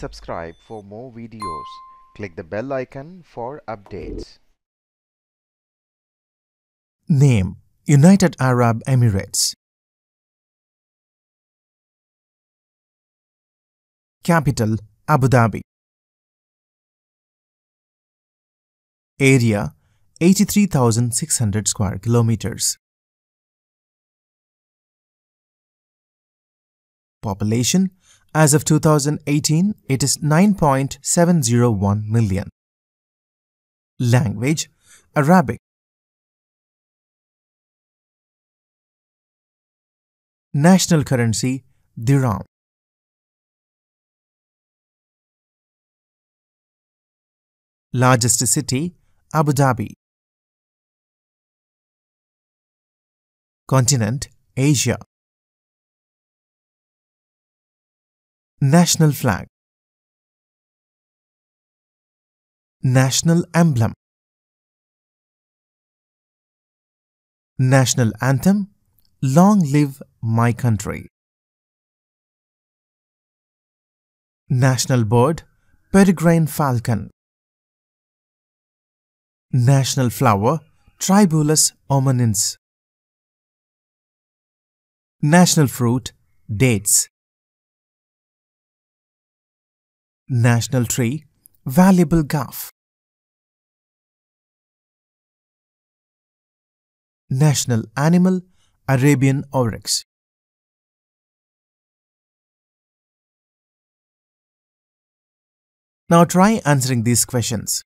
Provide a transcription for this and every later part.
subscribe for more videos. Click the bell icon for updates. Name United Arab Emirates Capital Abu Dhabi Area 83,600 square kilometers Population as of 2018 it is 9.701 million. Language Arabic. National currency Dirham. Largest city Abu Dhabi. Continent Asia National flag. National emblem. National anthem. Long live my country. National bird. Peregrine falcon. National flower. Tribulus omanense. National fruit. Dates National tree Valuable Ghaf National animal Arabian oryx Now try answering these questions.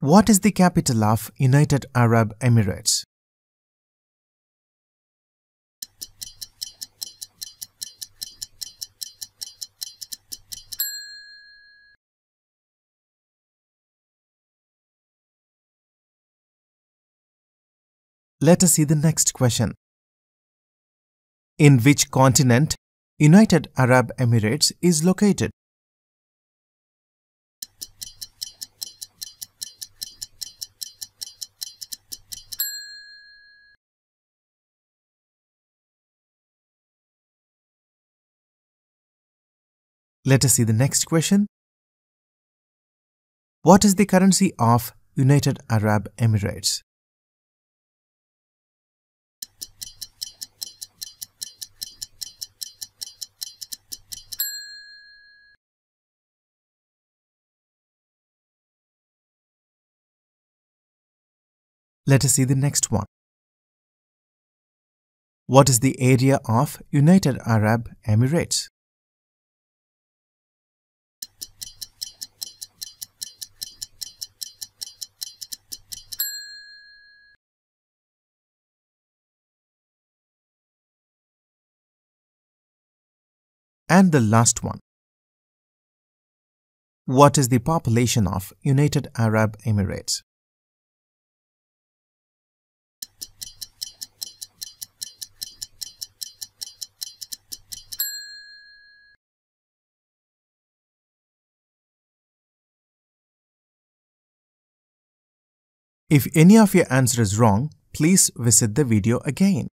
What is the capital of United Arab Emirates? Let us see the next question. In which continent United Arab Emirates is located? Let us see the next question. What is the currency of United Arab Emirates? Let us see the next one. What is the area of United Arab Emirates? And the last one. What is the population of United Arab Emirates? If any of your answer is wrong, please visit the video again.